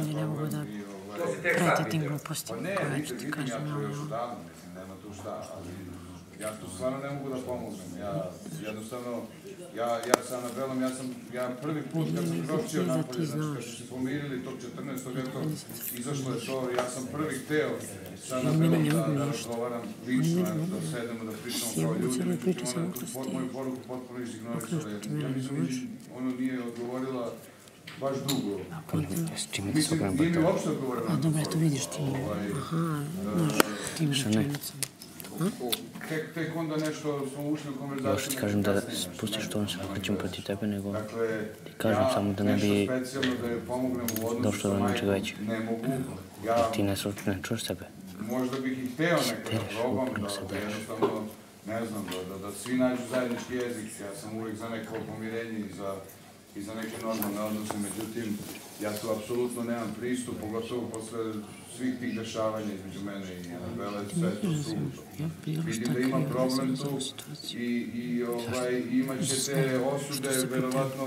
ljudi ne mogu da prate tim glupostima. Pa ne, koje vidite, ću ti kažem, ali još ono, odavno, mislim, nema tu šta, ali ja tu stvarno ne mogu da pomognem. Ja jednostavno, ja, ja sa Anabelom, ja sam, ja prvi put kad sam kročio napolje, znači kad su se pomirili tog 14. eto, izašlo je to, ja sam prvi hteo sa Anabelom ne da, da razgovaram lično, da sedemo, da pričamo kao ljudi, međutim, priču ona tu moju poruku potpuno izignorisala. Ja mislim, razumeš? ono nije odgovorila baš dugo. S čime ti se Mislim, okrenuo nije mi to? uopšte odgovorila. A dobro, eto vidiš ti. Ovaj, Aha, znaš, tim rečenicama. Tek, tek onda nešto smo ušli u konverzaciju. Još ti kažem da spustiš to, on se okrećem protiv tebe, nego Dakle, kažem ja samo da ne bi da došlo do majkom većeg. Ne mogu. Ja ti ne, ne čuješ sebe. možda bih i hteo nekada da probam, da, da jednostavno, ne znam, da, da, da svi nađu zajednički jezik. Ja sam uvijek za neko pomirenje i za, i za neke normalne odnose, međutim, ja tu apsolutno nemam pristup, pogotovo posle svih tih dešavanja između mene i Anabele, sve to bilo Vidim da ima krivo problem za tu i, i ovaj, imaće te osude, verovatno,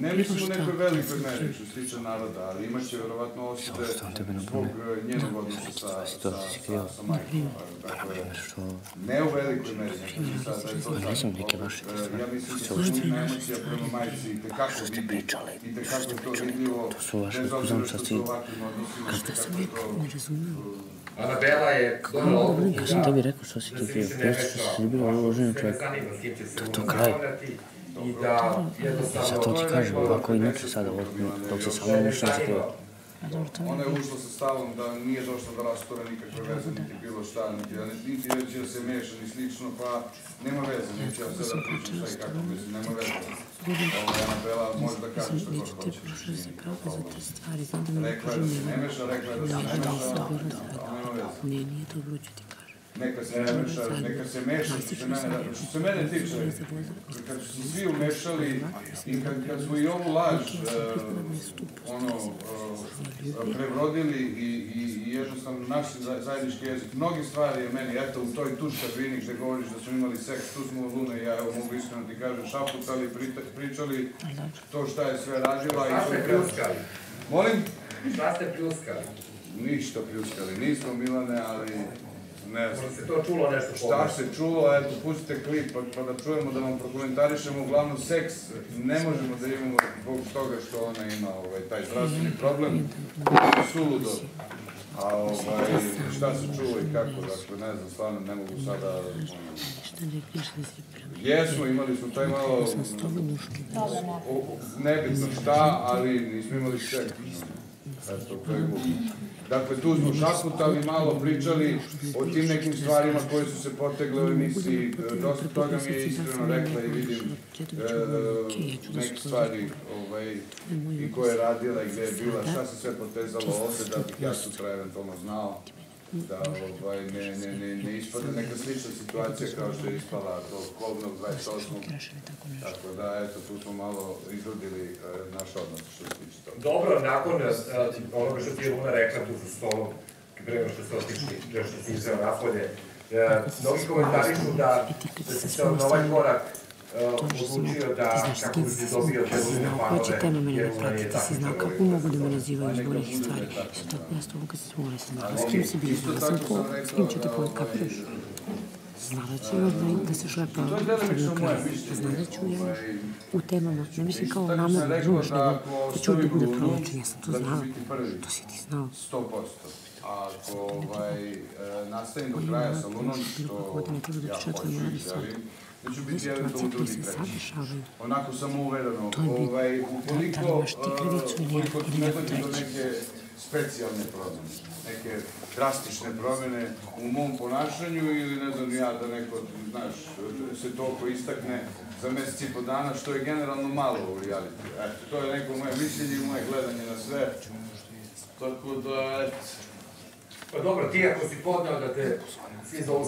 ne mislim u nekoj velikoj meri što? se tiče naroda, ali imaće verovatno osude zbog eh, njenog odnosa sa, sa, sa, sa majkom. Dakle, Što? ne u velikoj meri, znači sad da je to Pa tako. Ja mislim da Što se ste njima emocija prema majci i tekako vidi, pričali? i tekako je to vidljivo, To su vaše bez obzira što poznanstva, su ti- ovakvim odnosima, Šta sam je to ne razumijem. Anabela je donela odluku Ja sam tebi rekao što si da ti se bio. meša što si bio uložen sve čovjek. će se to kraj. i da jednostavno... Zato ti kažem, ovako inače sada, dok se sa mnom ništa ne skriva. A dobro, to Ona je ušla sa stavom da nije došla do rastora nikakve veze, niti bilo šta, niti, niti da će da se meša, ni slično, pa nema veze, neće ja sada pričam šta i kako, mislim, nema veze. Ovo je Anabela, može da kaže šta god hoće. da Rekla je da se ne meša, rekla je da se ne meša, nema veze. Ne, nije dobro, ću ti kažem. Neka se ne meša, neka se meša, što se mene, što se mene tiče, kad su se svi umešali i kad, kad smo i ovu laž, eh, ono, eh, prevrodili i, i, i jednostavno našli za- zajednički jezik. Mnogi stvari je meni, eto, u toj tuš kabini gde govoriš da smo imali seks, tu smo Luna i ja, evo mogu iskreno ti kažem, šapucali, prita- pričali to šta je sve radila. Šta ste i pljuskali? Molim? Šta ste pljuskali? Ništa pljuskali, nismo Milane, ali ne znam. Možda se to čulo nešto Šta pogrešno. se čulo, eto, pustite klip pa, pa da čujemo, da vam prokomentarišemo. Uglavnom, seks ne možemo da imamo zbog toga što ona ima ovaj, taj zdravstveni problem. Suludo. A ovaj, šta se čulo i kako, dakle, ne znam, stvarno ne mogu sada... Šta da. Jesmo, imali smo taj malo, o- nebitno šta, ali nismo imali seks. Eto, to je glupo. Dakle, tu smo šakutali, malo pričali o tim nekim stvarima koje su se potegle u emisiji. Dosta toga mi je iskreno rekla i vidim e, neke stvari ovaj, i koje je radila i gde je bila, šta se sve potezalo ovde da bih ja sutra eventualno znao da ovaj, ne, ne, ne, ne ispadne neka slična situacija kao što je ispala tog kobnog 28. Kraševe tako da, eto, tu smo malo izrodili e, naš odnos što se tiče toga. Dobro, nakon uh, onoga što ti je Luna rekla tu za stolom, pre nego što ste otišli, što si izveo napolje, uh, mnogi komentarišu da, da se na ovaj korak uh, odlučio da, kako bi si dobio te Lune Ko će tema jer da prati, je ti si znao kako mogu da me nazivaju iz boljih stvari. Isto tako ja s tobom kad se smora sam znala. S kim si bio? Znala sam ko, s kim ću te povedati, kapiraš? Znala ću još da, da se šlepa To je moje kraju. Znala ću ja ovaj, u temama, ne mislim kao namerno, rekao razumeš, da nego da ću da bude Lunu, provočen, ja sam to da znala. To si ti znao. 100%. A ako ovaj, e, nastavim do kraja sa Lunom, što ja hoću i želim, da ću biti eventualno drugi se sad treći. dešavaju. Onako sam uvereno, To je bitno. ovaj, Da ukoliko, ja, ukoliko ne dođe do treći. neke specijalne promene, neke drastične promene u mom ponašanju ili ne znam ja da neko, znaš, se toliko istakne za mesec i po dana, što je generalno malo u reality. Eto, to je neko moje mišljenje i moje gledanje na sve. Tako da, eto, Pa dobro, ti ako si podneo da te svi zovu